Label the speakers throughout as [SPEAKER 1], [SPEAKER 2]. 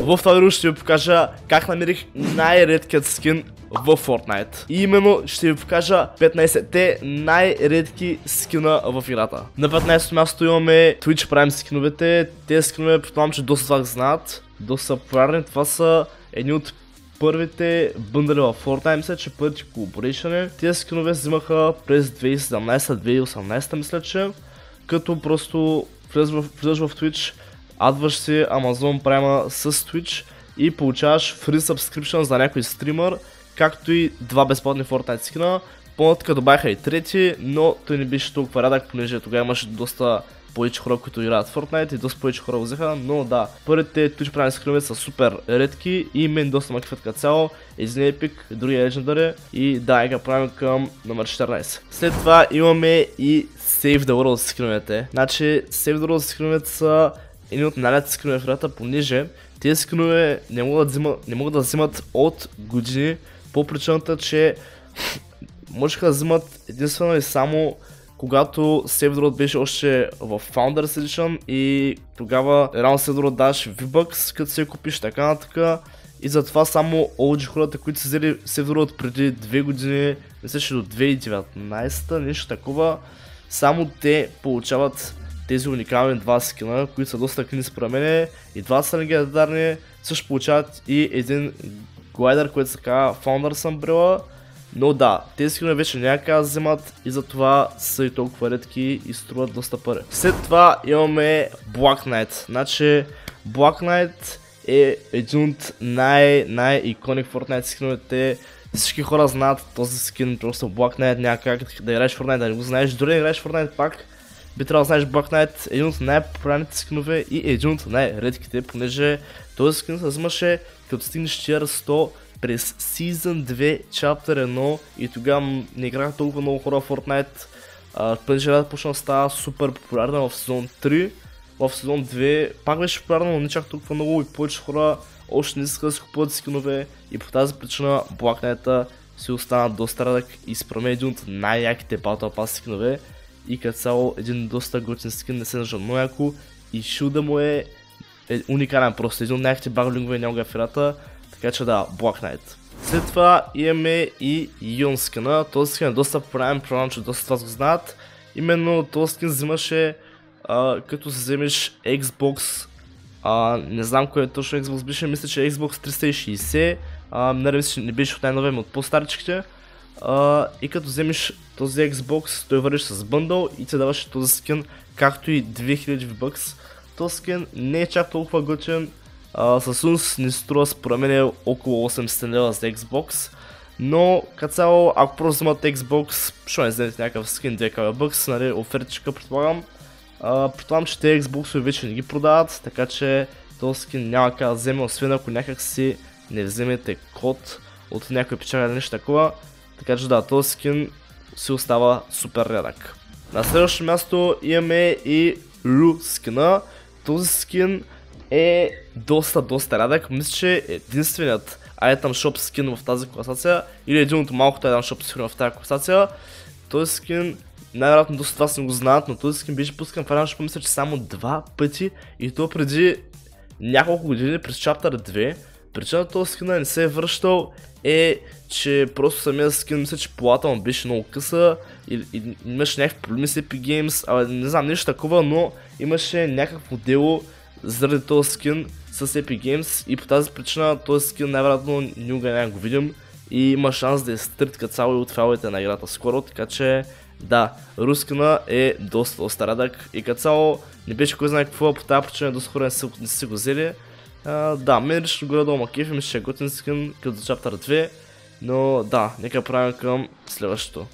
[SPEAKER 1] В това видео ще ви покажа как намерих най-редкият скин в Fortnite. И именно ще ви покажа 15-те най-редки скина в играта. На 15-то място имаме Twitch Prime скиновете. Те скинове предполагам, че доста вас знаят. Доста популярни. Това са едни от първите бъндали в Fortnite, мисля, че първите колаборейшени. Тези скинове взимаха през 2017-2018, мисля, че като просто влизаш в, в Twitch, адваш си Amazon Prime с Twitch и получаваш free subscription за някой стример, както и два безплатни Fortnite скина. По-нататък добавиха и трети, но той не беше толкова рядък, понеже тогава имаше доста повече хора, които играят Fortnite и доста повече хора взеха, но да, първите Twitch Prime скринове са супер редки и мен доста ме като цяло. Един епик, другия Legendary и да, сега правим към номер 14. След това имаме и Save the World скриновете. Значи Save the World скриновете са едни от най-лятите скринове в играта, понеже тези скринове не могат да взимат, не могат да взимат от години по причината, че можеха да взимат единствено и само когато Save the Road беше още в Founders Edition и тогава реално Save the Road даваш V-Bucks, като се купиш така на така. И затова само OG хората, които са взели Save the Road преди 2 години, мисля, че до 2019, нещо такова, само те получават тези уникални два скина, които са доста клини според мен и два са легендарни, също получават и един глайдер, който се казва Founders Umbrella, но да, тези скинове вече някак да вземат и затова са и толкова редки и струват доста пари. След това имаме Black Knight. Значи Black Knight е един от най-най-иконик Fortnite скиновете. Всички хора знаят този скин, просто Black Knight няма как да играеш Fortnite, да не го знаеш. Дори да играеш Fortnite пак, би трябвало да знаеш Black Knight, един от най-популярните скинове и един от най-редките, понеже този скин се взимаше като стигнеш тир 100 през Season 2, Chapter 1 и тогава не играха толкова много хора в Fortnite. Да почна да става супер популярна в сезон 3. В сезон 2 пак беше популярна, но не чак толкова много и повече хора още не искаха да си купуват скинове и по тази причина Black Knight си остана доста радък и според един от най-яките Battle Pass скинове и като цяло един доста готин скин, не се нажа много яко и шилда му е, е уникален просто, един от най-яките баглингове няма в играта така че да, Black Knight. След това имаме и Юн скина. Този скин е доста популярен, предполагам, че доста вас го знаят. Именно този скин взимаше а, като си вземеш Xbox, а, не знам кое е точно Xbox беше, мисля, че е Xbox 360, а, не че не беше от най-новия, от по-старичките. А, и като вземеш този Xbox, той вървиш с бъндъл и ти даваше този скин, както и 2000 V-Bucks. Този скин не е чак толкова готин, Съсунс ни струва според мен около 800 лева за Xbox. Но като цяло, ако просто вземат Xbox, що не вземете някакъв скин 2 бъкс, нали, офертичка предполагам. Uh, предполагам, че те Xbox вече не ги продават, така че този скин няма как да вземе, освен ако някак си не вземете код от някой печага или нещо такова. Така че да, този скин си остава супер рядък. На следващото място имаме и Ру скина. Този скин е доста, доста рядък. Мисля, че единственият item shop скин в тази класация или един от малкото item shop скин в тази класация. Този скин най-вероятно доста това съм го знаят, но този скин беше пускан в Item Shop мисля, че само два пъти и то преди няколко години през Chapter 2. Причината този скин не се е връщал е, че просто самия скин мисля, че полата му беше много къса и, и имаше някакви проблеми с Epic Games, абе не знам нещо такова, но имаше някакво дело заради този скин с Epic Games и по тази причина този скин най-вероятно никога няма го видим и има шанс да е стрит като цяло и от файлите на играта скоро, така че да, рускина е доста остарадък и като цяло не беше кой знае какво, по тази причина доста хора не са, са го взели. А, да, лично горе долу макефи, мисля, че е готин скин като за Chapter 2, но да, нека правим към следващото.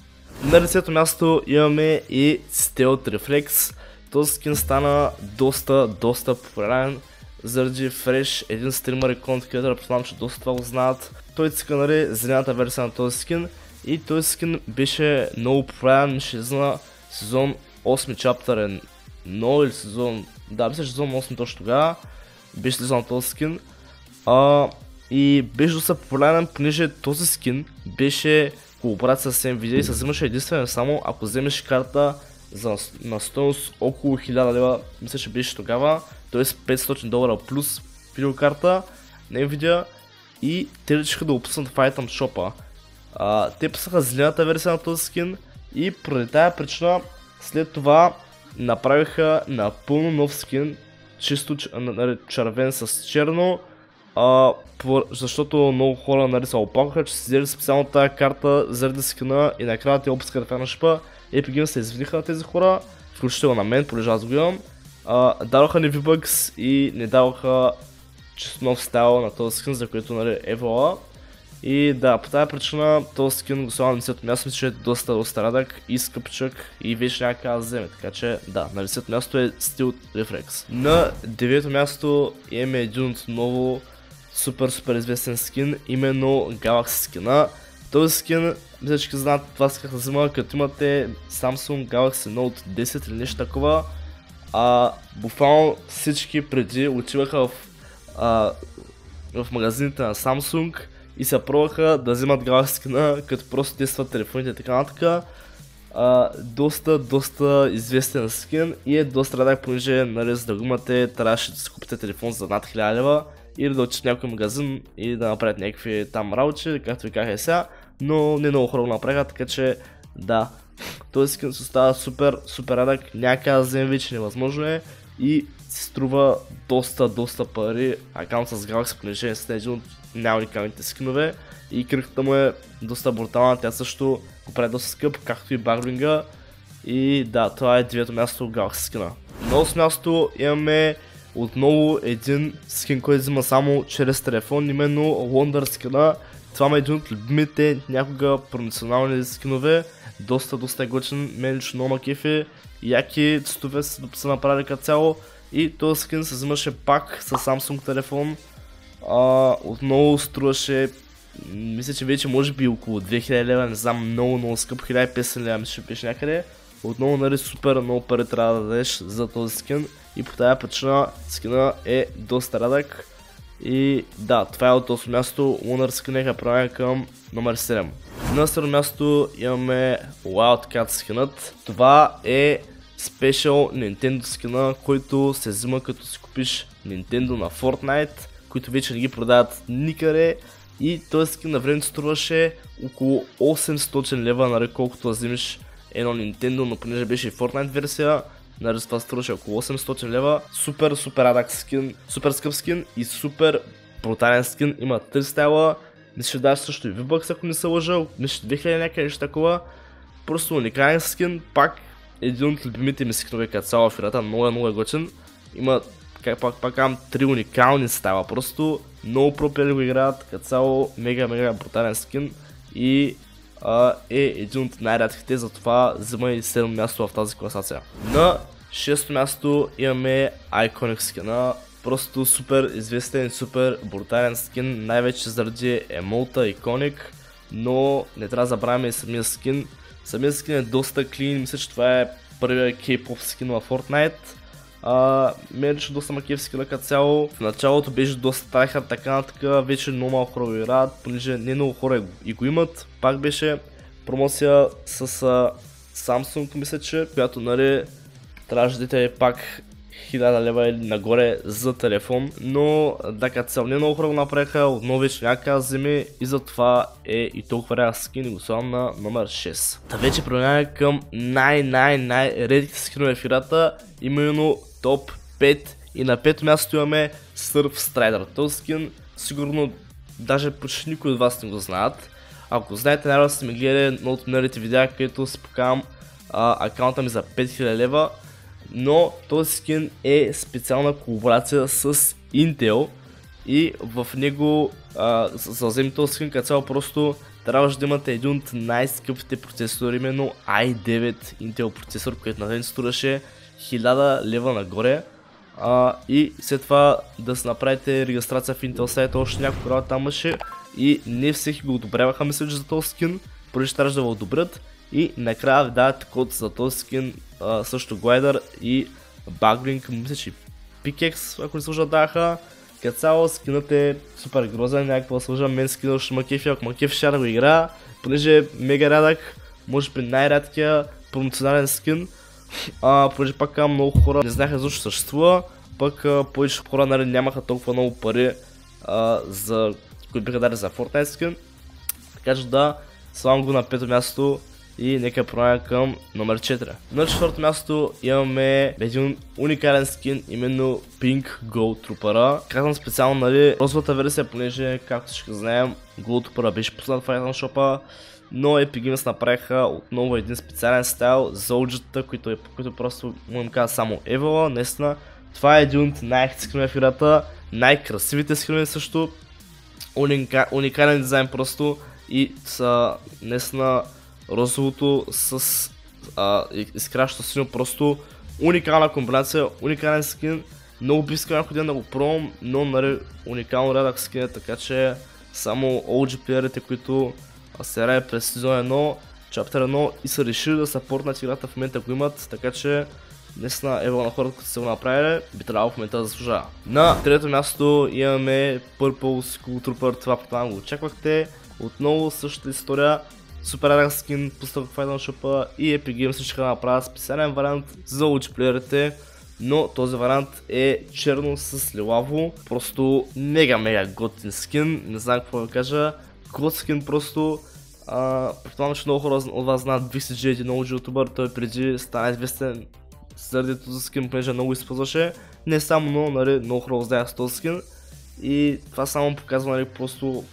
[SPEAKER 1] На 10 място имаме и Stealth Reflex. Този скин стана доста, доста популярен заради Fresh, един стример и конт креатор, предполагам, че доста това го знаят. Той си нали, зелената версия на този скин и този скин беше много популярен, ще излиза сезон 8 чаптър 1 или сезон, да, мисля, сезон 8 точно тогава беше излизал на този скин. А, и беше доста популярен, понеже този скин беше колаборация с Nvidia и се взимаше единствено само ако вземеш карта за, на стоеност около 1000 лева, мисля, че беше тогава, т.е. 500 долара плюс видеокарта, Nvidia и те решиха да опуснат в Item Shop. Те писаха зелената версия на този скин и поради тази причина след това направиха напълно нов скин, чисто нали, червен с черно, а, защото много хора нали, се опакаха, че си взели специално тази карта заради скина и накрая те опускаха в една шипа. Epic Games се извиниха на тези хора, включително на мен, понеже аз го имам. дадоха ни V-Bucks и не даваха чисто нов стайл на този скин, за който нали, е вала. И да, по тази причина този скин го слава на 10 място, мисля, че е доста острадък и скъпчък и вече няма как да вземе, така че да, на 10 място е Steel Reflex. На 9 място имаме един отново супер супер известен скин, именно Galaxy скина. Този скин, мисля, че знаят това исках да взема, като имате Samsung Galaxy Note 10 или нещо такова. А, буквално всички преди отиваха в, а, в магазините на Samsung и се пробваха да вземат Galaxy скина, като просто тестват телефоните и така нататък. Uh, доста, доста известен скин и е доста радак, понеже нали, за да го имате, трябваше да си купите телефон за над 1000 лева или да отидете в някой магазин и да направят някакви там работи, както ви казах сега, но не много хора го направиха, така че да, този скин се става супер, супер радък, някак да вече невъзможно е и си струва доста, доста пари, акаунт с Galaxy понеже е един от най-уникалните скинове и кръхта му е доста брутална, тя също го прави доста скъп, както и Багринга и да, това е девето място Galaxy скина. На 8 място имаме отново един скин, който взима само чрез телефон, именно Wonder скина. Това е един от любимите някога професионални скинове. Доста, доста е гочен, мен лично кефи. Яки цветове са направили като цяло. И този скин се взимаше пак с Samsung телефон. А, отново струваше мисля, че вече може би около 2000 лева, не знам, много, много скъп, 1500 лева мисля, беше някъде. Отново, нали, супер много пари трябва да дадеш за този скин и по тази причина скина е доста радък. И да, това е от 8 място, Lunar скин е правен към номер 7. На 7 място имаме Wildcat скинът. Това е спешъл Nintendo скина, който се взима като си купиш Nintendo на Fortnite, които вече не ги продават никъде. И този скин на времето струваше около 800 лева, нали, колкото да вземеш едно Nintendo, но понеже беше и Fortnite версия, Нали, това струваше около 800 лева. Супер, супер адак скин, супер скъп скин и супер брутален скин. Има 3 стайла. Мисля, че даже също и V-Bucks, ако не се лъжа. Мисля, 2000 някъде нещо такова. Просто уникален скин. Пак един от любимите ми скинове като цяло в играта. Много е, много е готин. Има, как пак, пак казвам, три уникални стайла. Просто много пропели го играят. Като цяло мега, мега брутален скин. И а, е един от най-рядките, затова взема и 7 място в тази класация. На 6 място имаме Iconic скина, просто супер известен, супер брутален скин, най-вече заради емолта Iconic, но не трябва да забравяме и самия скин. Самия скин е доста клин, мисля, че това е първият K-pop скин в Fortnite. А, мен лично доста макев скина като цяло. В началото беше доста трайхард, така на така, вече много малко хора го играят, понеже не много хора и го имат. Пак беше промоция с а, Samsung, мисля, че, която нали трябваше да пак 1000 лева или нагоре за телефон, но да цяло не много хора го направиха, отново вече някакъв вземи и затова е и толкова рядък скин и го на номер 6. Та вече преминаваме към най-най-най редките скинове в играта, именно топ 5 и на 5 място имаме Surf Strider. Този скин сигурно даже почти никой от вас не го знаят. Ако знаете, най сте ми гледали едно от миналите видеа, където си покавам акаунта ми за 5000 лева, но този скин е специална колаборация с Intel и в него, а, за да вземем този скин като цяло просто трябваше да имате един от най-скъпите процесори, именно i9 Intel процесор, който на ден струваше 1000 лева нагоре. А, и след това да си направите регистрация в Intel сайта, още няколко работа там имаше и не всеки го одобряваха мисля, за този скин, поради трябваше да го одобрят и накрая ви дават код за този скин, а, също глайдър и багринг, мисля, че пикекс, ако не служа даха. Като цяло скинът е супер грозен, някаква служа, мен скинът ще ма кефи, ако ма кефи ще да го игра, понеже е мега рядък, може би най-рядкия промоционален скин, а, понеже пак много хора не знаеха защо съществува, пък а, повечето хора нали, нямаха толкова много пари, а, за, които биха дали за Fortnite скин. Така че да, слагам го на пето място и нека промяна към номер 4. На четвърто място имаме един уникален скин, именно Pink Gold Trooper. Казвам специално, нали, розовата версия, понеже, както ще знаем, Gold Trooper беше пуснат в Item Shop, но Epic Games направиха отново един специален стайл за OG-та, които, които просто му им казва само Evil. Наистина, това е един от най-хите скинове в играта, най-красивите скинове също, Уника, уникален дизайн просто и са наистина розовото с а, изкращо синьо, просто уникална комбинация, уникален скин. Много би искал някой ден да го пробвам, но нали, уникално рядък скин е, така че само OG плеерите, които се рае през сезон 1, чаптер 1 и са решили да сапортнат играта в момента го имат, така че наистина ево на хората, които са го направили, би трябвало в момента да заслужава. На трето място имаме Purple School Trooper, това предполагам го очаквахте. Отново същата история, супер рядък скин, пуснат в Final Shop и Epic Games ще да направят специален вариант за лучплеерите, но този вариант е черно с лилаво, просто мега мега готин скин, не знам какво да кажа, гот скин просто, предполагам, че много хора от вас знаят VCG, един много ютубър, той преди стана известен заради този скин, понеже много използваше, не само, но нали, много хора знаят с този скин. И това само показва нали, просто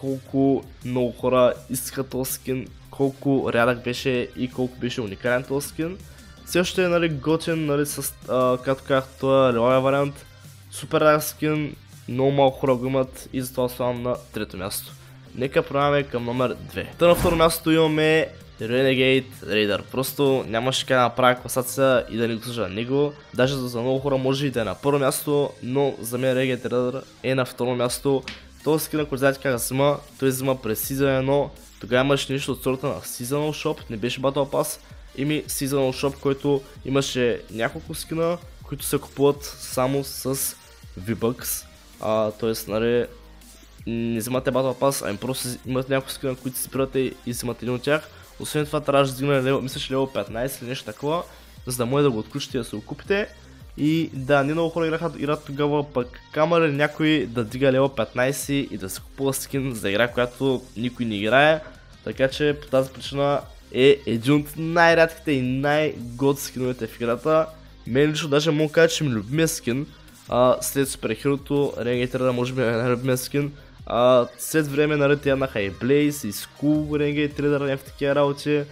[SPEAKER 1] колко много хора искаха този скин, колко рядък беше и колко беше уникален този скин. Също е нали, готен, нали, с, а, както казах, това реален вариант. Супер рядък скин, много малко хора го имат и затова оставам на трето място. Нека преминаваме към номер 2. Та на второ място имаме Renegade Raider. Просто нямаше как да направя класация и да не го служа него. Даже за много хора може и да е на първо място, но за мен Renegade Raider е на второ място. Този скин, ако как да взима, той взима през Season 1. Тогава имаше нещо от сорта на Seasonal Shop, не беше Battle Pass. Ими Seasonal Shop, който имаше няколко скина, които се купуват само с V-Bucks. Тоест, нали, не взимате Battle Pass, ами просто имат няколко скина, които си спирате и взимате един от тях. Освен това трябва да лево, мисля, че лево 15 или нещо такова, за да може да го отключите и да се го. И да, не много хора играха, играят тогава, пък камера някой да дига лево 15 и да се купува скин за игра, която никой не играе. Така че по тази причина е един от най-рядките и най-год скиновете в играта. Мен лично даже мога кажа, че ми любимия скин, а, след суперхирото, Renegade може би е най-любимия скин, а, след време нали, те имаха и Blaze, и School, Trader, някакви такива работи.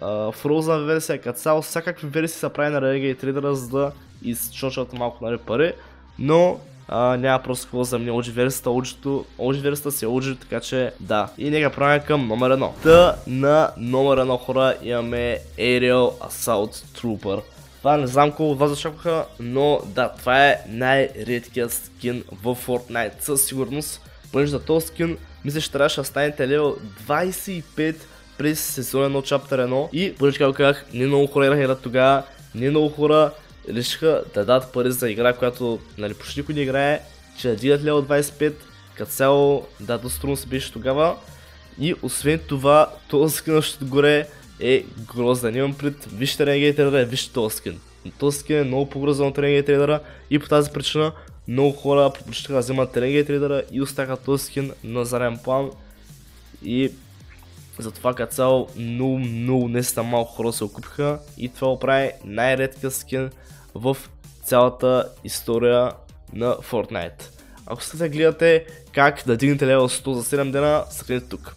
[SPEAKER 1] Frozen версия, като цяло, всякакви версии са прави на Renegade Trader, за да изчочват малко нали, пари. Но а, няма просто какво за мен OG версията, OG версията си е OG, така че да. И нека правим към номер 1. Та на номер 1 хора имаме Aerial Assault Trooper. Това не знам колко от вас зачакваха, но да, това е най-редкият скин в Fortnite със сигурност понеже за този скин мисля, че трябваше да станете левел 25 през сезон 1 чаптер 1 и понеже както казах, не много хора играха тогава, не много хора решиха да дадат пари за игра, която нали, почти никой не играе, че да дигат левел 25, като цяло да дострумно се беше тогава и освен това, този скин още горе е грозен. Имам пред, вижте Renegade вижте този скин. Този скин е много по-грозен от Renegade и по тази причина много хора предпочитаха да вземат Renegade Trader и оставяха този скин на заден план. И затова като цяло много, много са малко хора се окупиха и това прави най-редкия скин в цялата история на Fortnite. Ако да гледате как да дигнете левел 100 за 7 дена, стъкнете тук.